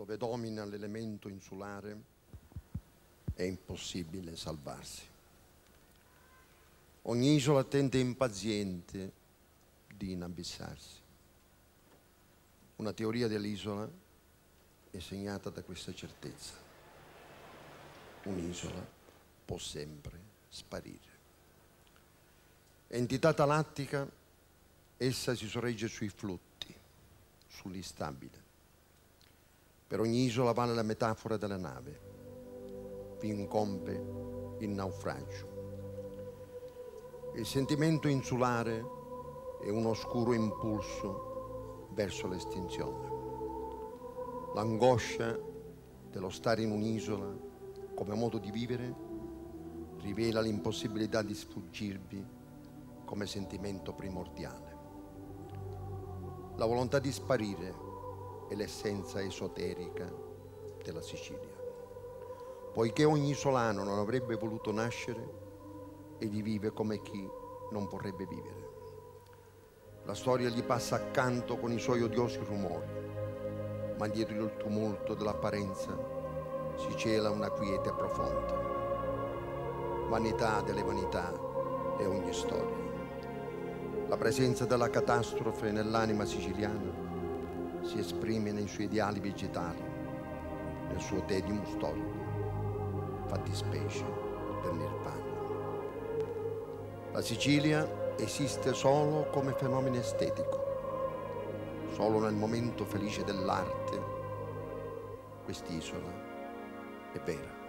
dove domina l'elemento insulare, è impossibile salvarsi. Ogni isola tende impaziente di inabissarsi. Una teoria dell'isola è segnata da questa certezza. Un'isola può sempre sparire. Entità talattica, essa si sorregge sui flutti, sull'instabile. Per ogni isola vale la metafora della nave. Vi incombe il naufragio. Il sentimento insulare è un oscuro impulso verso l'estinzione. L'angoscia dello stare in un'isola come modo di vivere rivela l'impossibilità di sfuggirvi come sentimento primordiale. La volontà di sparire è l'essenza esoterica della Sicilia. Poiché ogni isolano non avrebbe voluto nascere, egli vive come chi non vorrebbe vivere. La storia gli passa accanto con i suoi odiosi rumori, ma dietro il tumulto dell'apparenza si cela una quiete profonda. Vanità delle vanità è ogni storia. La presenza della catastrofe nell'anima siciliana si esprime nei suoi ideali vegetali, nel suo tedium storico, fattispecie del nirvana. La Sicilia esiste solo come fenomeno estetico, solo nel momento felice dell'arte quest'isola è vera.